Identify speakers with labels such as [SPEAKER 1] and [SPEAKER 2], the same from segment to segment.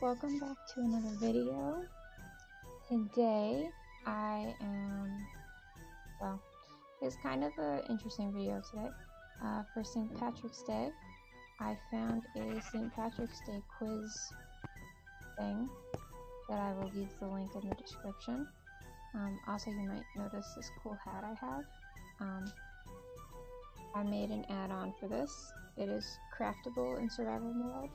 [SPEAKER 1] welcome back to another video. Today I am, well, it's kind of an interesting video today. Uh, for St. Patrick's Day, I found a St. Patrick's Day quiz thing that I will leave the link in the description. Um, also, you might notice this cool hat I have. Um, I made an add-on for this. It is craftable in survival mode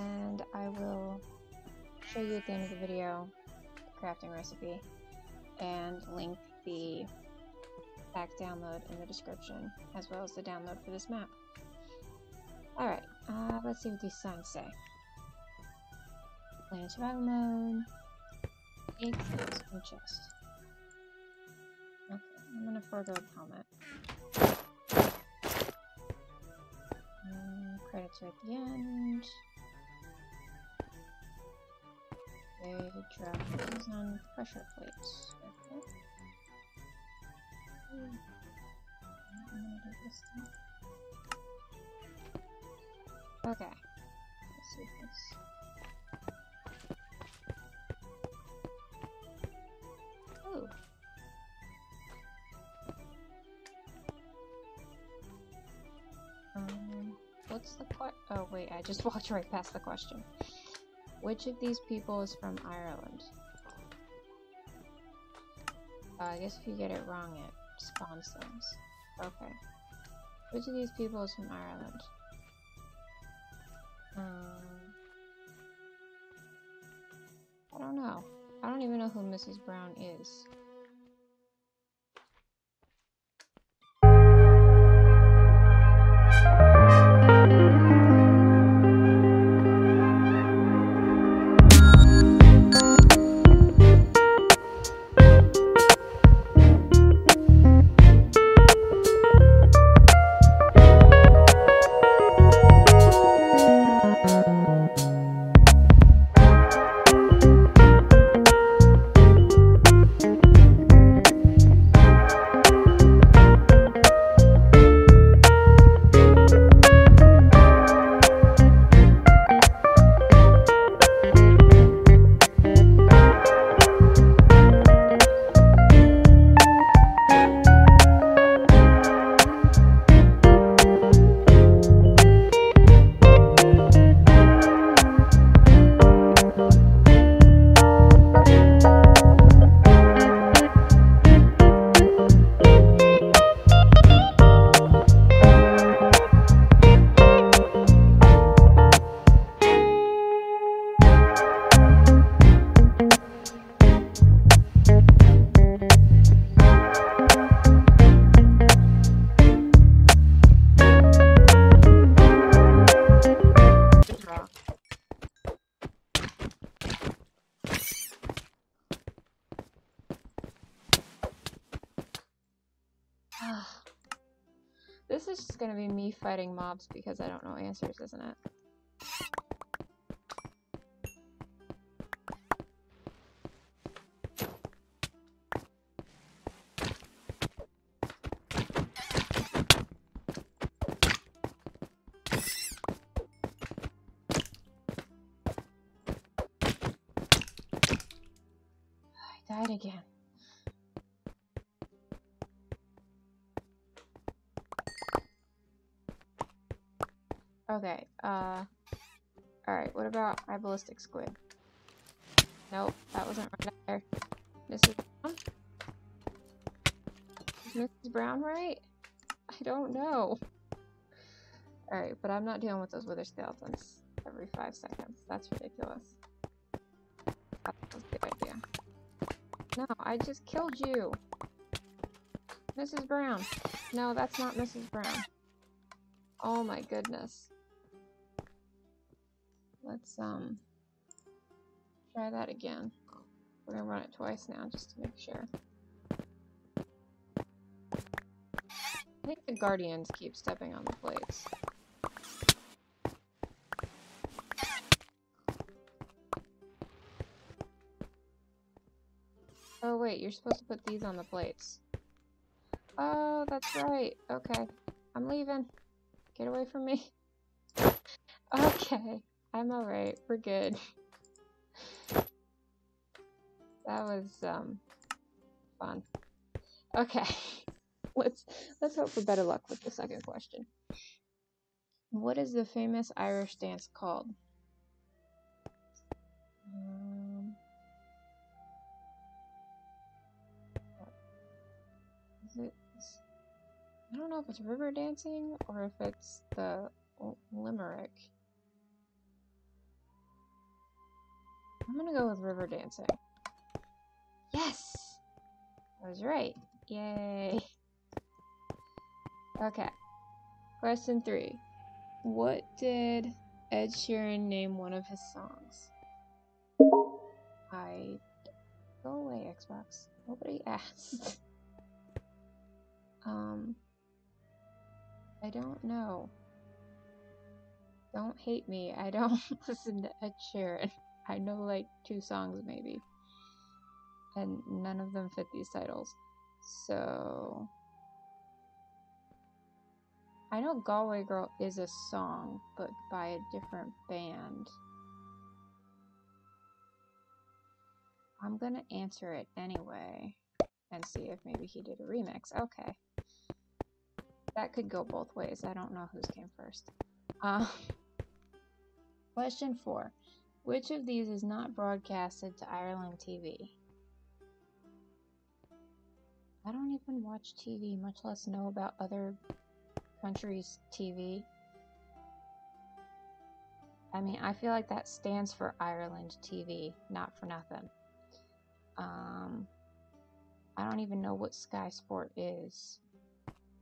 [SPEAKER 1] and I will show you at the end of the video the crafting recipe and link the pack download in the description as well as the download for this map. Alright, uh, let's see what these signs say. Survival mode. Egg chest. Okay, I'm gonna forego a comment. Um, credits at the end. They drop these on pressure plates. Okay. Okay. Let's see this. Ooh. Um, what's the que- Oh wait, I just walked right past the question. Which of these people is from Ireland? Uh, I guess if you get it wrong, it spawns things. Okay. Which of these people is from Ireland? Um, I don't know. I don't even know who Mrs. Brown is. Gonna be me fighting mobs because I don't know answers, isn't it? I died again. Okay, uh... Alright, what about my ballistic squid? Nope, that wasn't right there. Mrs. Brown? Is Mrs. Brown right? I don't know. Alright, but I'm not dealing with those wither skeletons every five seconds. That's ridiculous. That was a good idea. No, I just killed you! Mrs. Brown! No, that's not Mrs. Brown. Oh my goodness. Let's, um, try that again. We're gonna run it twice now, just to make sure. I think the guardians keep stepping on the plates. Oh wait, you're supposed to put these on the plates. Oh, that's right. Okay. I'm leaving. Get away from me. okay. I'm alright. We're good. That was um fun. Okay. let's let's hope for better luck with the second question. What is the famous Irish dance called? Um, is it? I don't know if it's river dancing or if it's the limerick. I'm gonna go with river dancing. Yes! I was right. Yay. Okay. Question three. What did Ed Sheeran name one of his songs? I. Go away, Xbox. Nobody asked. um. I don't know. Don't hate me. I don't listen to Ed Sheeran. I know like two songs maybe. And none of them fit these titles. So. I know Galway Girl is a song, but by a different band. I'm gonna answer it anyway and see if maybe he did a remix. Okay. That could go both ways. I don't know whose came first. Uh, question four. Which of these is not broadcasted to Ireland TV? I don't even watch TV, much less know about other countries' TV. I mean, I feel like that stands for Ireland TV, not for nothing. Um, I don't even know what Sky Sport is.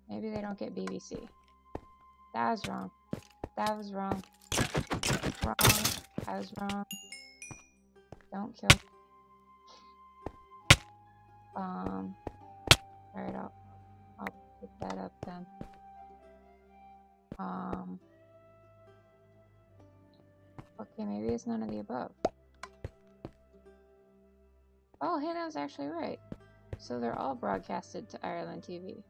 [SPEAKER 1] Maybe they don't get BBC. That was wrong. That was wrong. Wrong. I was wrong. Don't kill. Um. Alright, I'll, I'll pick that up then. Um. Okay, maybe it's none of the above. Oh, was actually right. So they're all broadcasted to Ireland TV.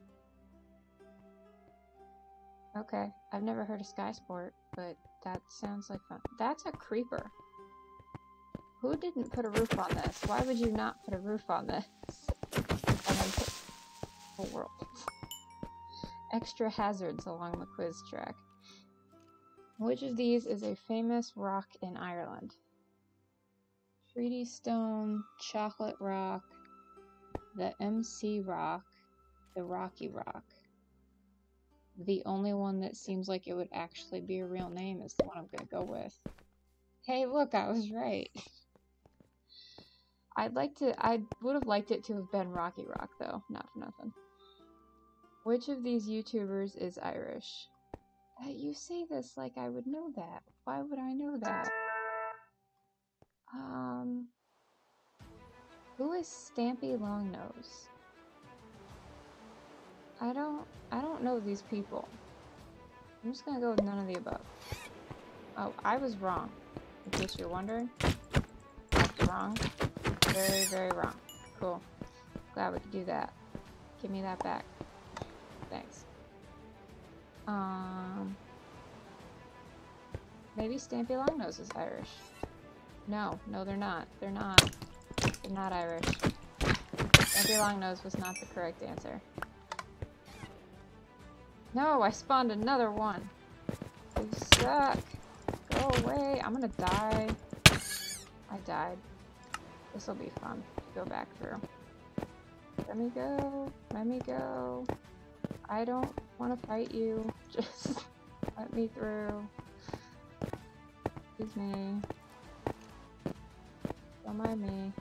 [SPEAKER 1] Okay, I've never heard of Sky Sport, but that sounds like fun. That's a creeper. Who didn't put a roof on this? Why would you not put a roof on this? The world. Extra hazards along the quiz track. Which of these is a famous rock in Ireland? Treaty Stone, Chocolate Rock, the MC Rock, the Rocky Rock. The only one that seems like it would actually be a real name is the one I'm gonna go with. Hey, look, I was right. I'd like to, I would have liked it to have been Rocky Rock, though, not for nothing. Which of these YouTubers is Irish? Uh, you say this like I would know that. Why would I know that? Um, who is Stampy Longnose? I don't I don't know these people. I'm just gonna go with none of the above. Oh, I was wrong. In case you're wondering. That's wrong. Very, very wrong. Cool. Glad we could do that. Give me that back. Thanks. Um Maybe Stampy Longnose is Irish. No, no they're not. They're not. They're not Irish. Stampy Longnose was not the correct answer. No, I spawned another one. You suck. Go away. I'm gonna die. I died. This'll be fun go back through. Let me go. Let me go. I don't want to fight you. Just let me through. Excuse me. Don't mind me.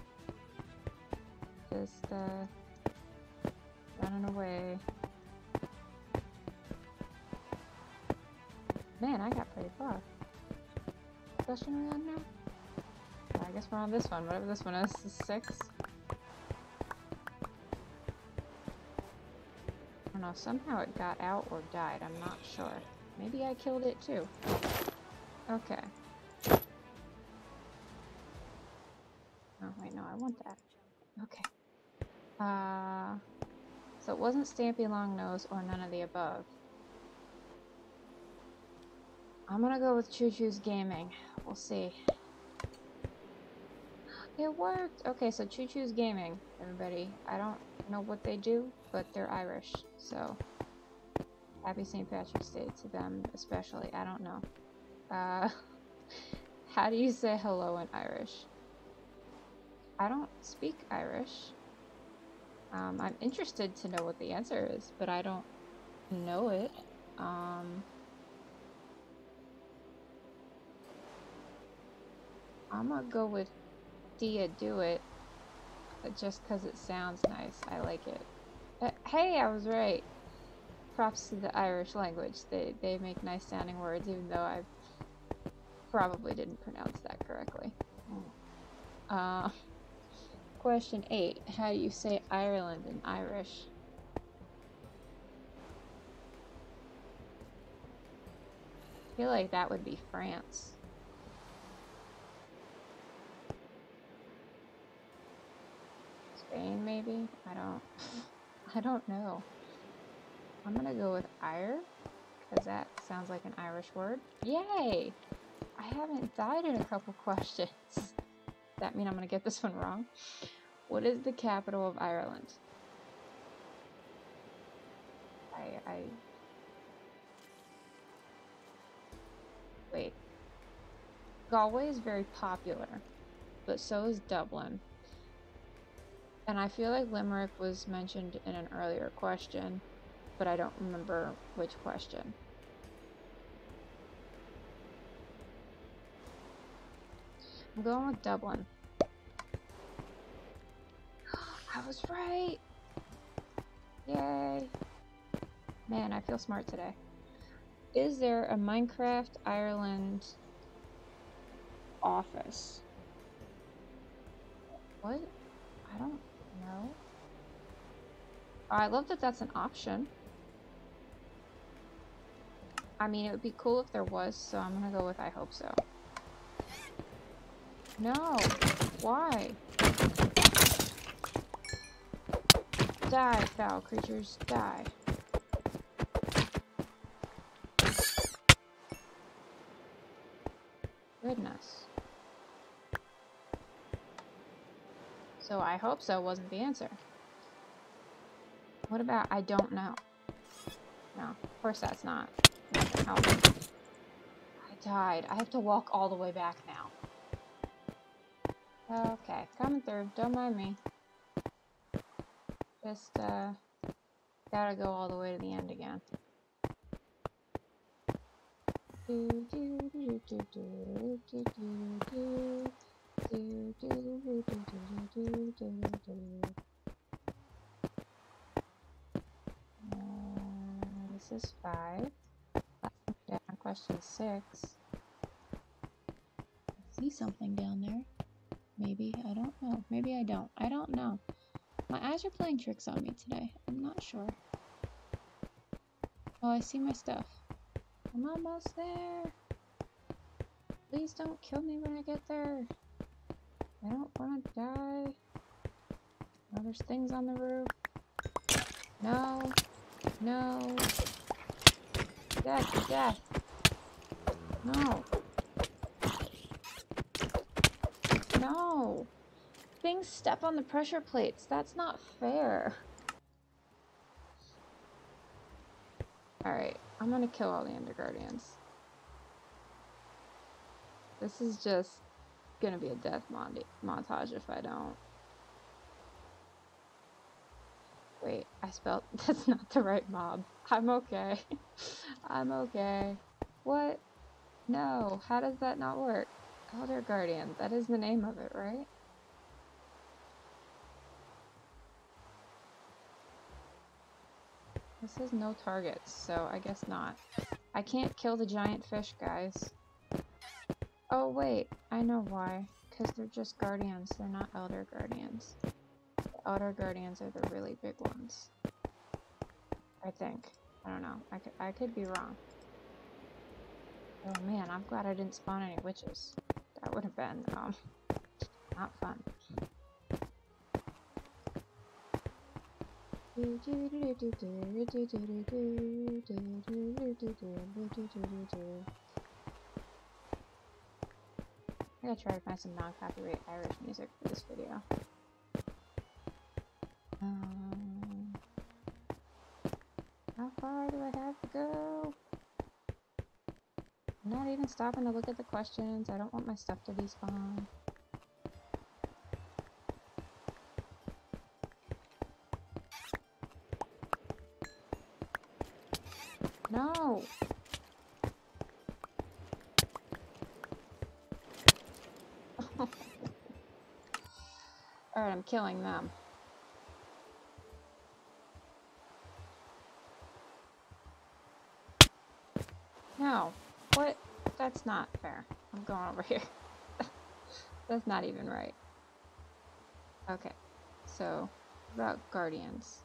[SPEAKER 1] Just, uh, running away. Man, I got pretty far. Question we on now? I guess we're on this one, whatever this one is. is six. I don't know, somehow it got out or died, I'm not sure. Maybe I killed it too. Okay. Oh, wait, no, I want that. Okay. Uh, so it wasn't Stampy Longnose or none of the above. I'm gonna go with Choo Choo's Gaming. We'll see. It worked! Okay, so Choo Choo's Gaming, everybody. I don't know what they do, but they're Irish, so happy St. Patrick's Day to them especially. I don't know. Uh, how do you say hello in Irish? I don't speak Irish. Um, I'm interested to know what the answer is, but I don't know it. Um, I'm gonna go with Dia duit just because it sounds nice. I like it. Uh, hey, I was right. Props to the Irish language. They, they make nice sounding words, even though I probably didn't pronounce that correctly. Uh, question 8. How do you say Ireland in Irish? I feel like that would be France. Maybe? I don't... I don't know. I'm gonna go with Éire, because that sounds like an Irish word. Yay! I haven't died in a couple questions. Does that mean I'm gonna get this one wrong? What is the capital of Ireland? I... I... Wait. Galway is very popular, but so is Dublin. And I feel like Limerick was mentioned in an earlier question, but I don't remember which question. I'm going with Dublin. I was right! Yay! Man, I feel smart today. Is there a Minecraft Ireland office? What? I don't no. I love that that's an option. I mean, it would be cool if there was, so I'm gonna go with I hope so. No! Why? Die, foul creatures, die. So I hope so wasn't the answer. What about I don't know? No, of course that's not. I died. I have to walk all the way back now. Okay, coming through. Don't mind me. Just, uh, gotta go all the way to the end again. Do, do, do, uh, this is five. Question six. I see something down there. Maybe. I don't know. Maybe I don't. I don't know. My eyes are playing tricks on me today. I'm not sure. Oh, I see my stuff. I'm almost there. Please don't kill me when I get there. I don't want to die. Oh, there's things on the roof. No. No. Death, death. No. No. Things step on the pressure plates. That's not fair. Alright, I'm gonna kill all the Elder Guardians. This is just gonna be a death mon montage if I don't. Wait, I spelled that's not the right mob. I'm okay. I'm okay. What? No, how does that not work? Elder Guardian, that is the name of it, right? This says no targets, so I guess not. I can't kill the giant fish, guys. Oh, wait. I know why. Because they're just guardians. They're not elder guardians. The elder guardians are the really big ones. I think. I don't know. I could, I could be wrong. Oh man, I'm glad I didn't spawn any witches. That would have been, um, not fun. I gotta try to find some non-copyright Irish music for this video. Um, how far do I have to go? I'm not even stopping to look at the questions. I don't want my stuff to be No! Killing them. No. What? That's not fair. I'm going over here. That's not even right. Okay. So, about Guardians.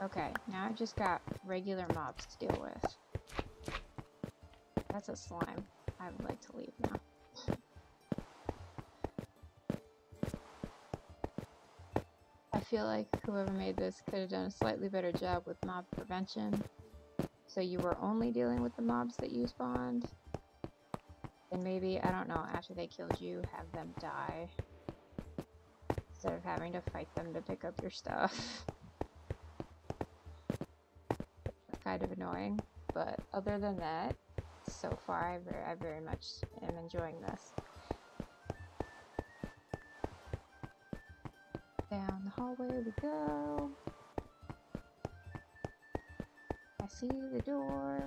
[SPEAKER 1] Okay, now I've just got regular mobs to deal with. That's a slime. I would like to leave now. I feel like whoever made this could have done a slightly better job with mob prevention. So you were only dealing with the mobs that you spawned. And maybe, I don't know, after they killed you, have them die. Instead of having to fight them to pick up your stuff. kind of annoying, but other than that, so far I very, I very much am enjoying this. Down the hallway we go. I see the door.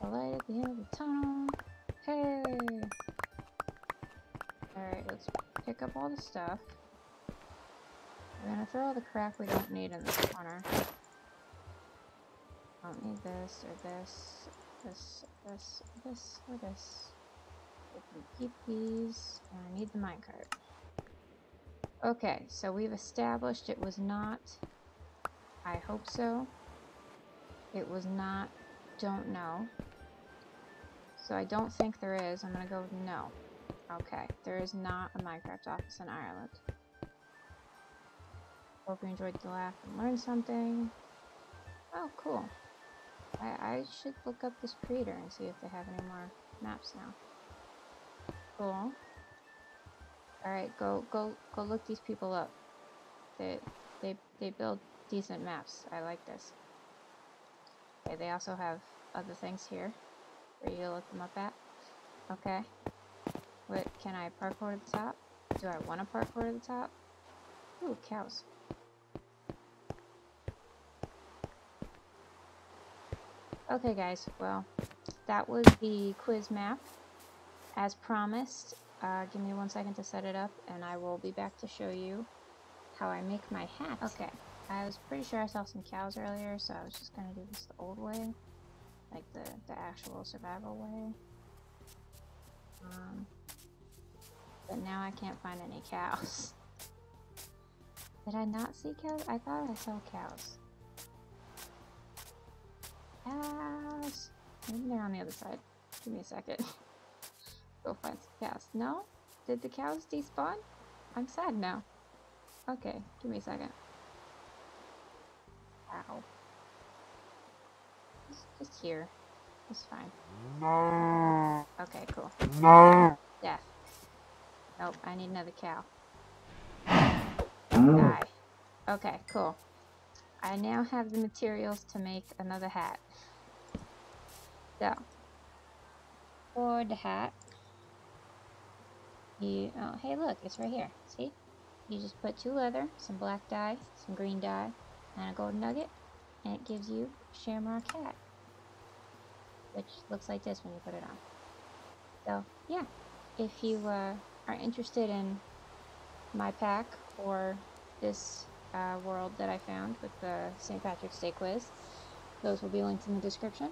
[SPEAKER 1] The light at the end of the tunnel. Hey! Alright, let's pick up all the stuff. We're gonna throw all the crap we don't need in this corner. I don't need this, or this, this, this, this, or this. We can keep these, and I need the minecart. Okay, so we've established it was not, I hope so, it was not, don't know. So I don't think there is, I'm gonna go no. Okay, there is not a Minecraft office in Ireland. Hope you enjoyed the laugh and learned something. Oh, cool. I, I should look up this creator and see if they have any more maps now. Cool. Alright, go go go look these people up. They they they build decent maps. I like this. Okay, they also have other things here for you to look them up at. Okay. What can I parkour to the top? Do I want to parkour to the top? Ooh, cows. Okay guys, well, that was the quiz map. As promised, uh, give me one second to set it up and I will be back to show you how I make my hat. Okay, I was pretty sure I saw some cows earlier, so I was just gonna do this the old way. Like the, the actual survival way. Um, but now I can't find any cows. Did I not see cows? I thought I saw cows. Cows! Maybe they're on the other side. Give me a second. Go find some cows. No? Did the cows despawn? I'm sad now. Okay, give me a second. Ow. Just, just here. It's fine. No. Okay, cool. No. Death. Nope, I need another cow. Mm. Die. Okay, cool. I now have the materials to make another hat. So, for the hat, you, oh, hey look, it's right here, see? You just put two leather, some black dye, some green dye, and a gold nugget, and it gives you Shamrock hat. Which looks like this when you put it on. So, yeah. If you uh, are interested in my pack or this uh, world that I found with the St. Patrick's Day quiz, those will be linked in the description.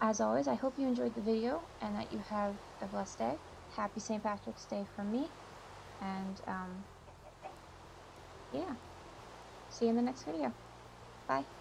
[SPEAKER 1] As always, I hope you enjoyed the video and that you have a blessed day. Happy St. Patrick's Day from me. And, um, yeah. See you in the next video. Bye.